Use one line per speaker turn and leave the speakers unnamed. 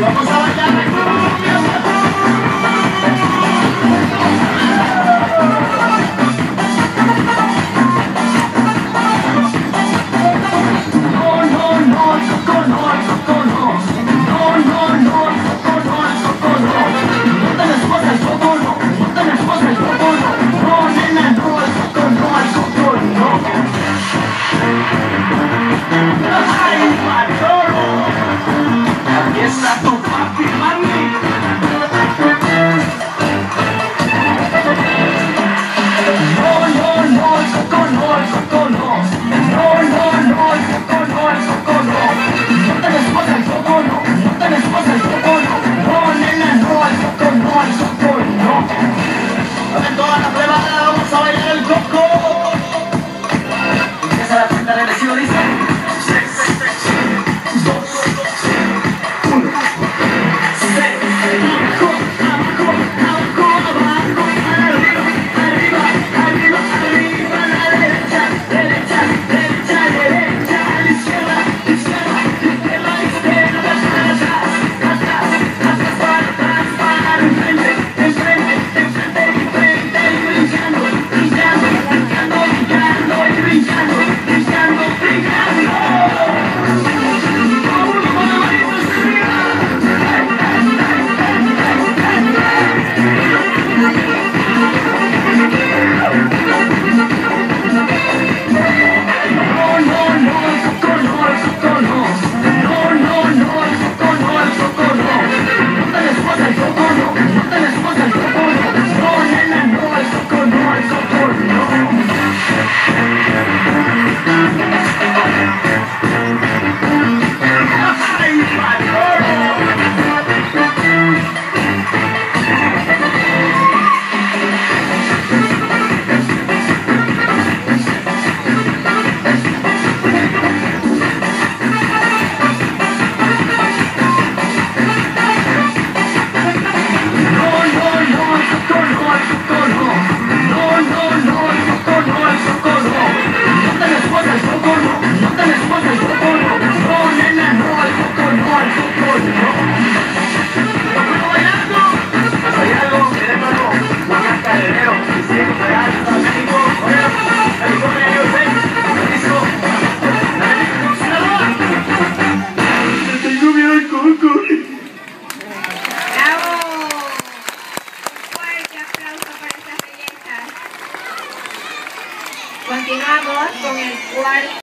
Vamos a bailar. Yes. corre, corre.
¡Bravo! Fuerte aplauso para estas bellezas. Continuamos con el cuarto.